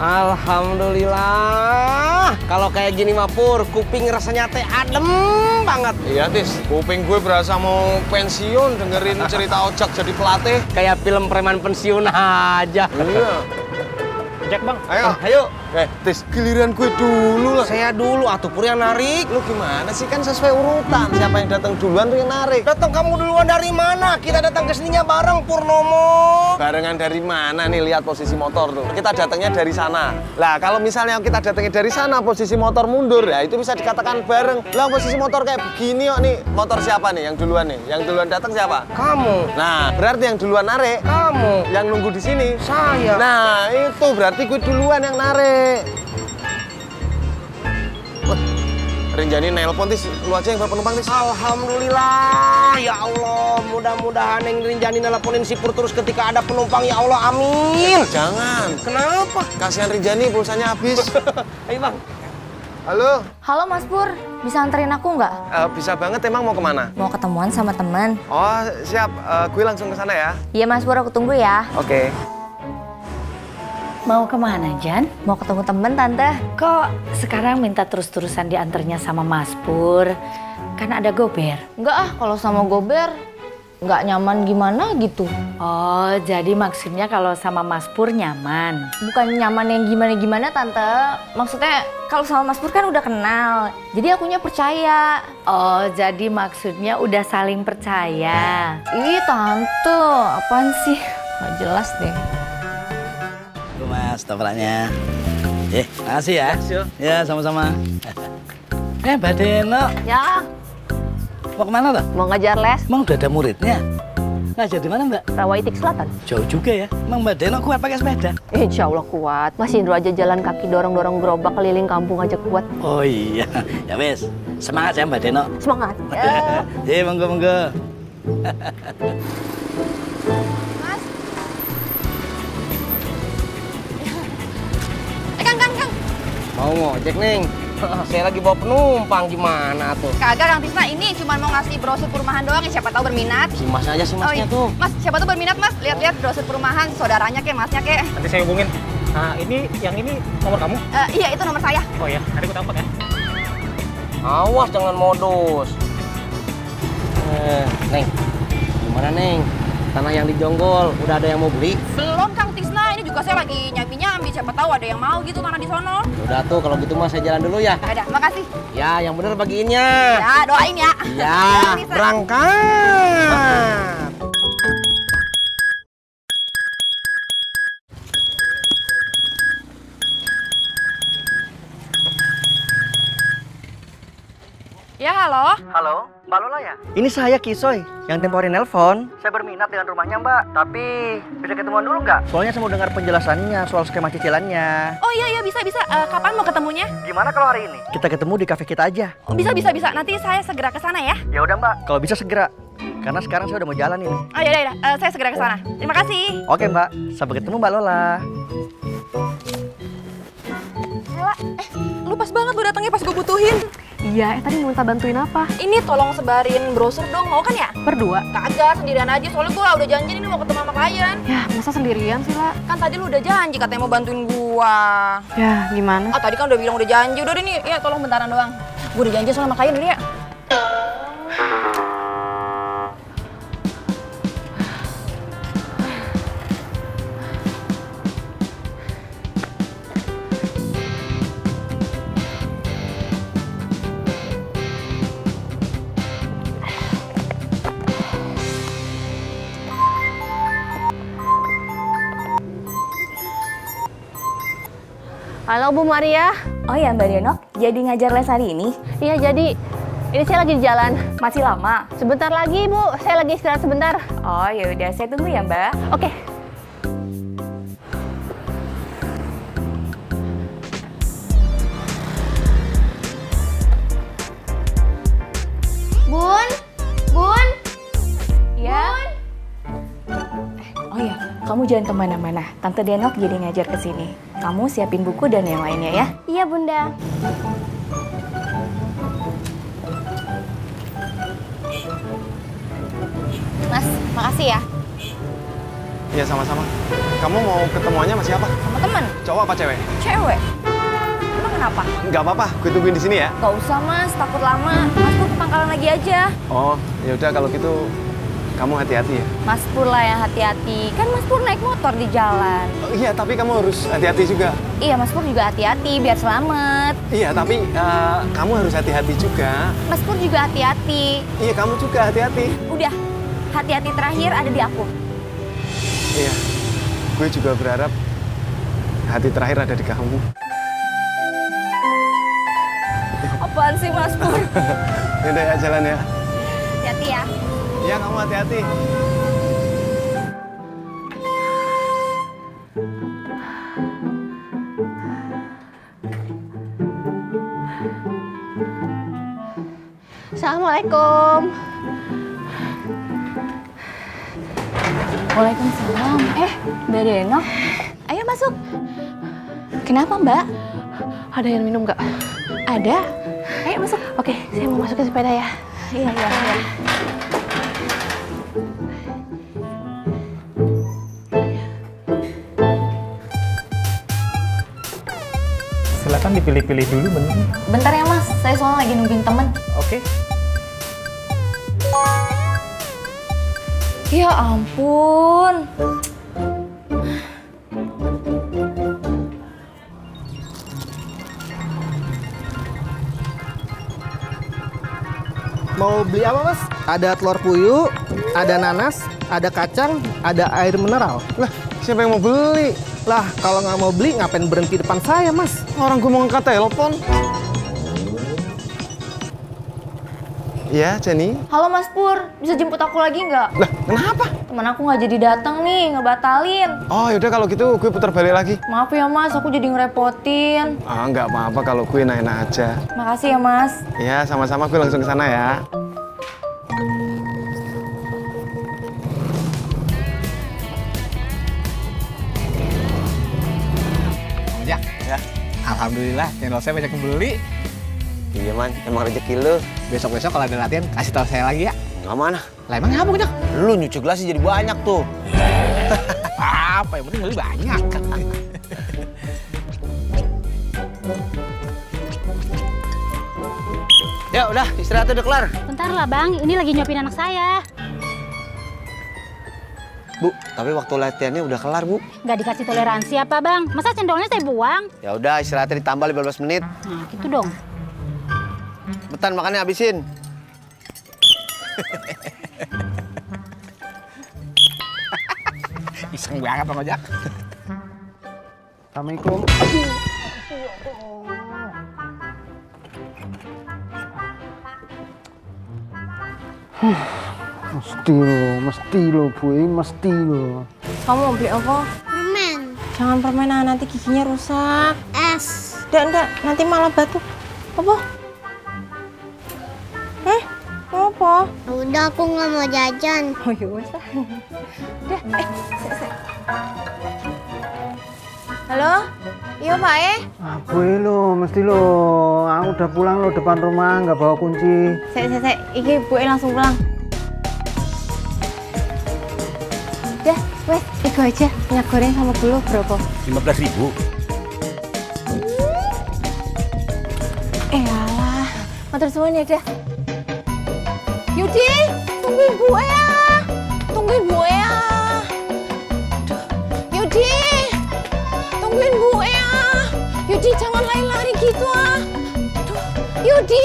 Alhamdulillah. Kalau kayak gini mah Pur, kuping rasanya teh adem banget. Iya, Tis. Kuping gue berasa mau pensiun dengerin cerita ojek jadi pelatih. Kayak film preman pensiun aja. Iya. Jack bang. Ayo. ayo. Eh, Tis, giliran gue dulu lah. Saya dulu, atuh Pur yang narik. Lu gimana sih? Kan sesuai urutan. Siapa yang datang duluan tuh yang narik. Datang kamu duluan dari mana? Kita datang ke sininya bareng Purnomo. Barengan dari mana nih lihat posisi motor tuh? Kita datangnya dari sana. Lah kalau misalnya kita datangnya dari sana posisi motor mundur ya itu bisa dikatakan bareng. Lah posisi motor kayak begini kok nih. Motor siapa nih yang duluan nih? Yang duluan datang siapa? Kamu. Nah, berarti yang duluan narik. Kamu. Yang nunggu di sini. Saya. Nah, itu berarti gue duluan yang narik. Wah, Rinjani nelpon tis, lu aja yang bawa penumpang tis. Alhamdulillah, ya Allah. Mudah-mudahan yang Rinjani nelponin si Pur terus ketika ada penumpang, ya Allah, amin. Jangan, Kenapa? kasihan Rinjani pulsanya habis. Ayo bang. Halo, Halo Mas Pur, bisa anterin aku nggak? Eh, bisa banget emang mau ke mana? Mau ketemuan sama teman. Oh siap, Eh, gue langsung ke sana ya. Iya Mas Pur, aku tunggu ya. Oke. Mau ke mana, Jan? Mau ketemu temen Tante. Kok sekarang minta terus-terusan diantarnya sama Mas Pur? Kan ada gober. Enggak ah, kalau sama Gober nggak nyaman gimana gitu. Oh, jadi maksudnya kalau sama Mas Pur nyaman. Bukan nyaman yang gimana-gimana Tante. Maksudnya kalau sama Mas Pur kan udah kenal. Jadi akunya percaya. Oh, jadi maksudnya udah saling percaya. Ih Tante, apaan sih? Gak jelas deh. Tuh mas, topraknya. Eh, makasih ya. Ya, sama-sama. Eh, Mbak Deno, Ya, mau ke mana tuh? mau ngajar les Emang udah ada muridnya? Ngajar di mana Mbak? Rawaitik Selatan. Jauh juga ya. Emang Mbak Deno kuat pakai sepeda? Insya Allah kuat. Masih dulu aja jalan kaki dorong-dorong gerobak keliling kampung aja kuat. Oh iya. Ya wes, semangat ya Mbak Deno. Semangat. Ya. Eh, monggo Mau ngojek, Neng? Saya lagi bawa penumpang, gimana tuh? Kagak, Kang Tisna. Ini cuma mau ngasih brosur perumahan doang ya. Siapa tahu berminat. Si Mas aja, si Masnya iya. tuh. Mas, siapa tuh berminat, Mas? Lihat-lihat brosur perumahan saudaranya kek, Masnya kek. Nanti saya hubungin. Nah, ini yang ini nomor kamu? Eh, iya, itu nomor saya. Oh ya, nanti aku tampar ya. Awas jangan modus. Eh, Neng, gimana Neng? Tanah yang di Jonggol, udah ada yang mau beli? Belum, Kang Tisna. Ini juga saya lagi nyambi-nyambi. Siapa tahu ada yang mau gitu tanah di sono. Udah tuh, kalau gitu mah saya jalan dulu ya. Ada, makasih. Ya, yang bener bagiinnya. Ya, doain ya. Ya, berangkat. Mbak Lola ya? Ini saya Kisoy, yang tempo hari nelpon. Saya berminat dengan rumahnya Mbak, tapi bisa ketemuan dulu nggak? Soalnya saya mau dengar penjelasannya soal skema cicilannya. Oh iya, iya, bisa, bisa. Eh, kapan mau ketemunya? Gimana kalau hari ini? Kita ketemu di kafe kita aja. Oh, bisa, bisa, bisa. Nanti saya segera ke sana ya. Ya udah Mbak, kalau bisa segera. Karena sekarang saya udah mau jalan ini. Oh, iya, iya, iya. Eh, saya segera ke sana. Terima kasih. Oke Mbak, sampai ketemu Mbak Lola. Ella, eh, lu pas banget lu datangnya pas gue butuhin. Iya, eh tadi minta bantuin apa? Ini tolong sebarin brosur dong, mau kan ya? Berdua. Kagak, sendirian aja. Soalnya gue udah janji ini mau ketemu sama klien. Ya, masa sendirian sih, La? Kan tadi lu udah janji katanya mau bantuin gua. Ya, gimana? Ah, tadi kan udah bilang udah janji. Udah deh nih, ya tolong bentaran doang. Gue udah janji soalnya sama klien ini ya. Halo Bu Maria. Oh ya Mbak Denok, jadi ngajar les hari ini? Iya, jadi ini saya lagi di jalan. Masih lama? Sebentar lagi, Bu. Saya lagi istirahat sebentar. Oh ya udah, saya tunggu ya Mbak. Oke. Kamu jangan ke mana-mana. Tante Denok jadi ngajar ke sini. Kamu siapin buku dan yang lainnya ya. Iya, Bunda. Mas, makasih ya. Iya sama-sama. Kamu mau ketemuannya sama siapa? Sama temen Temen? Cowok apa cewek? Cewek? Emang kenapa? Nggak apa-apa, gue tungguin di sini ya. Gak usah mas, takut lama. Mas Pur ke pangkalan lagi aja. Oh, ya udah kalau gitu kamu hati-hati ya. Mas Pur lah yang hati-hati. Kan Mas Pur naik motor di jalan. Oh, iya, tapi kamu harus hati-hati juga. Iya, Mas Pur juga hati-hati biar selamat. Iya, tapi eh, kamu harus hati-hati juga. Mas Pur juga hati-hati. Iya, kamu juga hati-hati. Udah, hati-hati terakhir ada di aku. Iya, gue juga berharap hati terakhir ada di kamu. Apaan sih Mas Pur? Yaudah ya, jalan ya. Hati-hati ya. Iya, kamu hati-hati. Assalamualaikum. Waalaikumsalam. Eh, Mbak Deno. Ayo masuk. Kenapa Mbak? Ada yang minum nggak? Ada. Ayo masuk. Oke, saya mau masuk ke sepeda ya. Iya, iya, iya. Dipilih-pilih dulu menunya. Bentar ya Mas, saya soalnya lagi nungguin temen. Oke. Ya ampun. Mau beli apa mas? Ada telur puyuh, ada nanas, ada kacang, ada air mineral. Lah, siapa yang mau beli? Lah, kalau nggak mau beli, ngapain berhenti depan saya, Mas? Orang gue mau ngangkat telepon. Iya, Jenny. Halo Mas Pur, bisa jemput aku lagi nggak? Lah, kenapa? Temen aku nggak jadi datang nih, ngebatalin. Oh, yaudah kalau gitu gue putar balik lagi. Maaf ya Mas, aku jadi ngerepotin. Ah, nggak apa-apa kalau gue enak-enak aja. Makasih ya Mas. Ya, sama-sama gue langsung ke sana ya. Ya, Alhamdulillah, channel saya banyak yang beli. Iya, Man. Emang rezeki lu. Besok-besok kalau ada latihan, kasih tahu saya lagi ya. Nggak mana? Lah emang apa Cok? Lu nyuci gelasnya jadi banyak tuh. Apa, yang penting beli banyak. Ya udah, istirahatnya udah kelar. Bentar lah bang, ini lagi nyopin anak saya. Bu, tapi waktu latihannya udah kelar, Bu. Nggak dikasih toleransi apa bang? Masa cendolnya saya buang? Ya udah, istirahatnya ditambah 15 menit. Nah gitu dong. Betan makannya habisin. Iseng banget Bang Ojak. Assalamualaikum. Mesti lo, mesti lo, Bu, mesti lo. Kamu mau beli apa? Permen. Jangan permainan, nanti giginya rusak. Es. Nggak, nggak, nanti malah batuk. Apa? Eh, apa? Udah aku nggak mau jajan. Oh iya wes lah. Udah, eh, se- se- Halo? Iya Pak eh? Ah, Bu, lo, mesti lo. Aku udah pulang lo depan rumah, nggak bawa kunci. Saya, saya, saya, iki Bu E langsung pulang. Wes, itu aja. Minyak goreng sama gula berapa? 15 ribu. Eh alah, matur suwun ya dah. Yudi, tungguin Bu E ya. Tungguin Bu E ya. Yudi, tungguin Bu E ya. Yudi jangan lari-lari gitu ah. Aduh, Yudi.